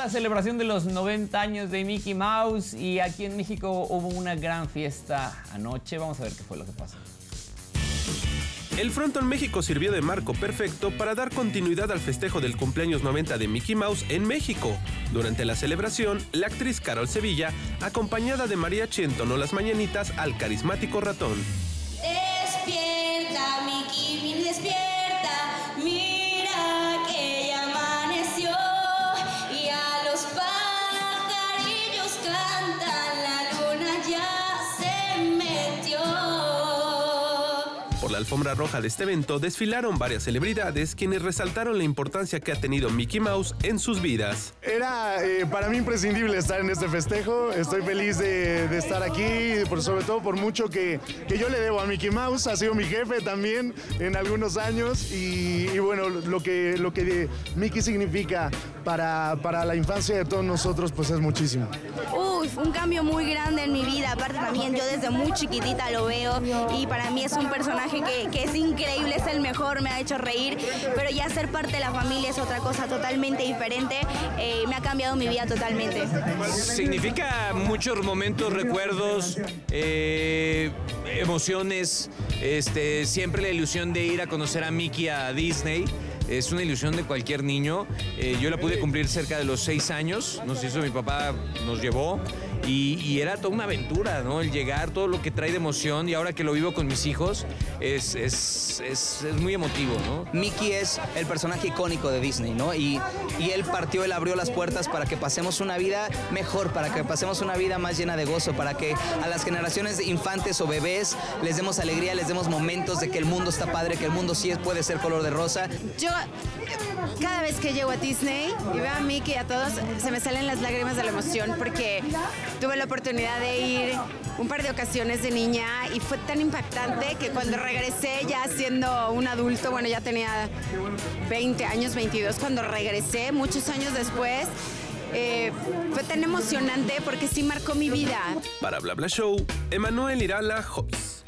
la celebración de los 90 años de Mickey Mouse y aquí en México hubo una gran fiesta anoche. Vamos a ver qué fue lo que pasó. El Fronton México sirvió de marco perfecto para dar continuidad al festejo del cumpleaños 90 de Mickey Mouse en México. Durante la celebración, la actriz Carol Sevilla, acompañada de María entonó las mañanitas al carismático ratón. Despierta, Mickey, despierta, la alfombra roja de este evento desfilaron varias celebridades quienes resaltaron la importancia que ha tenido Mickey Mouse en sus vidas. Era eh, para mí imprescindible estar en este festejo. Estoy feliz de, estar aquí, por, sobre todo por mucho que, que, yo le debo a Mickey Mouse. Ha sido mi jefe también en algunos años y, bueno, lo que, lo que Mickey significa para, para la infancia de todos nosotros pues es muchísimo. Un cambio muy grande en mi vida. Aparte también yo desde muy chiquitita lo veo y para mí es un personaje que, es increíble, es el mejor, me ha hecho reír, pero ya ser parte de la familia es otra cosa totalmente diferente, eh, me ha cambiado mi vida totalmente. Significa muchos momentos, recuerdos, eh, emociones, este, siempre la ilusión de ir a conocer a Mickey a Disney es una ilusión de cualquier niño. Eh, yo la pude cumplir cerca de los seis años, nos hizo mi papá, nos llevó. Y, era toda una aventura, ¿no? El llegar, todo lo que trae de emoción y ahora que lo vivo con mis hijos es, es, es, muy emotivo, ¿no? Mickey es el personaje icónico de Disney, ¿no? Y, y él partió, él abrió las puertas para que pasemos una vida mejor, para que pasemos una vida más llena de gozo, para que a las generaciones de infantes o bebés les demos alegría, les demos momentos de que el mundo está padre, que el mundo sí puede ser color de rosa. Yo cada vez que llego a Disney y veo a Mickey y a todos, se me salen las lágrimas de la emoción porque tuve la oportunidad de ir un par de ocasiones de niña y fue tan impactante que cuando regresé ya siendo un adulto, bueno, ya tenía 20 años, 22, cuando regresé muchos años después, eh, fue tan emocionante porque sí marcó mi vida. Para Bla Bla Show, Emanuel Irala Hobbs.